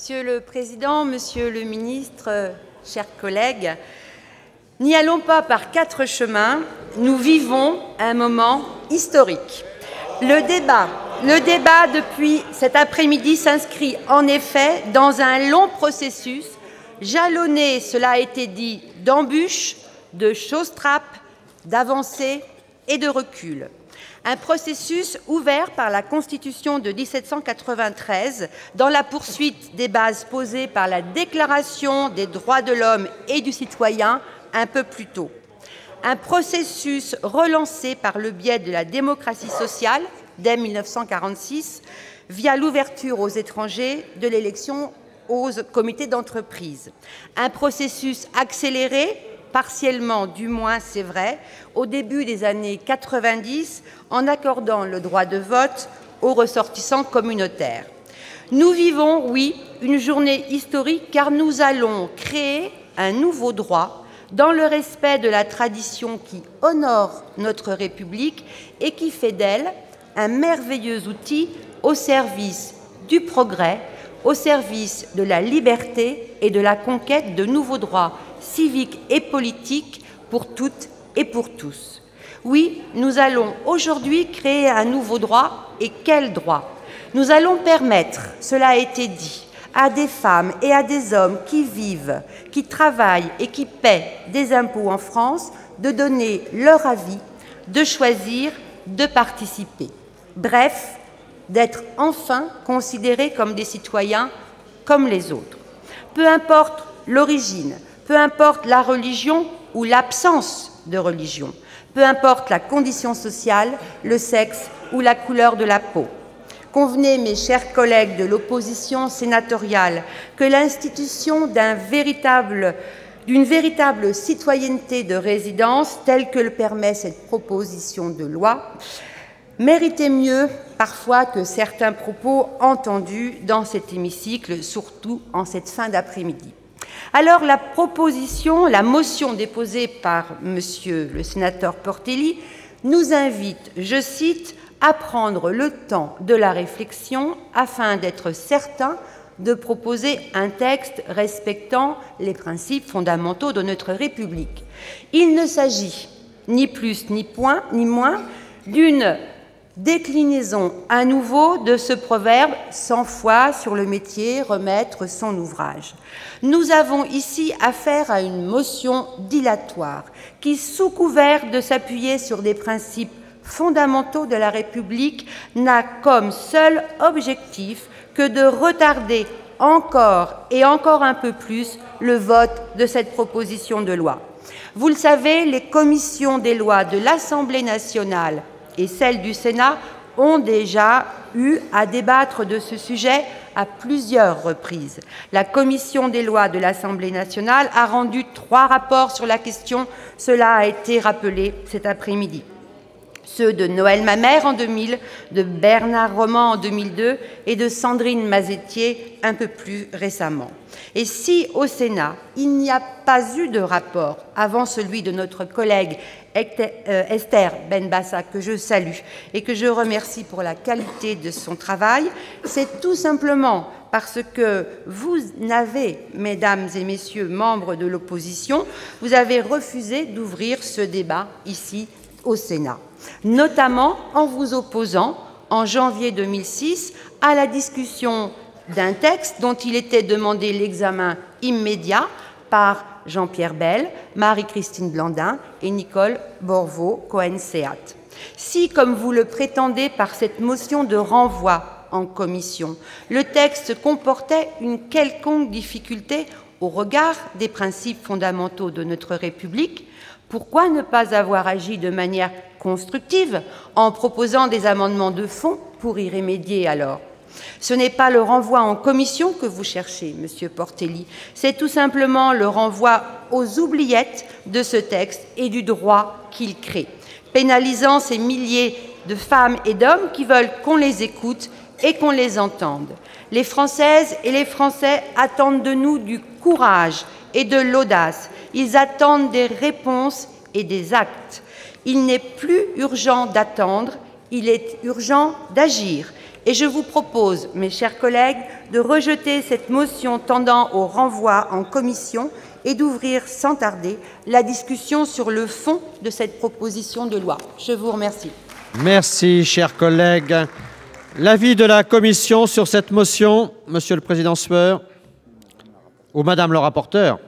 Monsieur le Président, Monsieur le Ministre, chers collègues, n'y allons pas par quatre chemins, nous vivons un moment historique. Le débat, depuis cet après-midi s'inscrit en effet dans un long processus jalonné, cela a été dit, d'embûches, de choses-trappes, d'avancées et de reculs. Un processus ouvert par la Constitution de 1793 dans la poursuite des bases posées par la Déclaration des droits de l'homme et du citoyen un peu plus tôt un processus relancé par le biais de la démocratie sociale dès 1946 via l'ouverture aux étrangers de l'élection aux comités d'entreprise. Un processus accéléré, partiellement du moins c'est vrai, au début des années 90 en accordant le droit de vote aux ressortissants communautaires. Nous vivons, oui, une journée historique car nous allons créer un nouveau droit dans le respect de la tradition qui honore notre République et qui fait d'elle un merveilleux outil au service du progrès, au service de la liberté et de la conquête de nouveaux droits civiques et politiques pour toutes et pour tous. Oui, nous allons aujourd'hui créer un nouveau droit, et quel droit? Nous allons permettre, cela a été dit, à des femmes et à des hommes qui vivent, qui travaillent et qui paient des impôts en France de donner leur avis, de choisir, de participer. Bref, d'être enfin considérés comme des citoyens comme les autres. Peu importe l'origine, peu importe la religion ou l'absence de religion, peu importe la condition sociale, le sexe ou la couleur de la peau. Convenez, mes chers collègues de l'opposition sénatoriale, que l'institution d'une véritable citoyenneté de résidence, telle que le permet cette proposition de loi, méritait mieux parfois que certains propos entendus dans cet hémicycle, surtout en cette fin d'après-midi. Alors la proposition, la motion déposée par Monsieur le sénateur Portelli nous invite, je cite, à prendre le temps de la réflexion afin d'être certain de proposer un texte respectant les principes fondamentaux de notre République. Il ne s'agit ni plus ni, point, ni moins d'une déclinaison à nouveau de ce proverbe sans foi sur le métier, remettre son ouvrage. Nous avons ici affaire à une motion dilatoire qui, sous couvert de s'appuyer sur des principes fondamentaux de la République n'a comme seul objectif que de retarder encore et encore un peu plus le vote de cette proposition de loi. Vous le savez, les commissions des lois de l'Assemblée nationale et celles du Sénat ont déjà eu à débattre de ce sujet à plusieurs reprises. La commission des lois de l'Assemblée nationale a rendu trois rapports sur la question, cela a été rappelé cet après-midi ceux de Noël Mamère en 2000, de Bernard Roman en 2002 et de Sandrine Mazetier un peu plus récemment. Et si au Sénat, il n'y a pas eu de rapport avant celui de notre collègue euh, Esther Benbassa, que je salue et que je remercie pour la qualité de son travail, c'est tout simplement parce que vous n'avez, mesdames et messieurs membres de l'opposition, vous avez refusé d'ouvrir ce débat ici au Sénat notamment en vous opposant, en janvier 2006, à la discussion d'un texte dont il était demandé l'examen immédiat par Jean-Pierre Bell, Marie-Christine Blandin et Nicole Borvo-Cohen-Seat. Si, comme vous le prétendez par cette motion de renvoi en commission, le texte comportait une quelconque difficulté au regard des principes fondamentaux de notre République, pourquoi ne pas avoir agi de manière constructive en proposant des amendements de fond pour y remédier alors? Ce n'est pas le renvoi en commission que vous cherchez, Monsieur Portelli, c'est tout simplement le renvoi aux oubliettes de ce texte et du droit qu'il crée, pénalisant ces milliers de femmes et d'hommes qui veulent qu'on les écoute et qu'on les entende. Les Françaises et les Français attendent de nous du courage et de l'audace. Ils attendent des réponses et des actes. Il n'est plus urgent d'attendre, il est urgent d'agir. Et je vous propose, mes chers collègues, de rejeter cette motion tendant au renvoi en commission et d'ouvrir sans tarder la discussion sur le fond de cette proposition de loi. Je vous remercie. Merci, chers collègues. L'avis de la commission sur cette motion, Monsieur le Président Sueur ou Madame le rapporteur?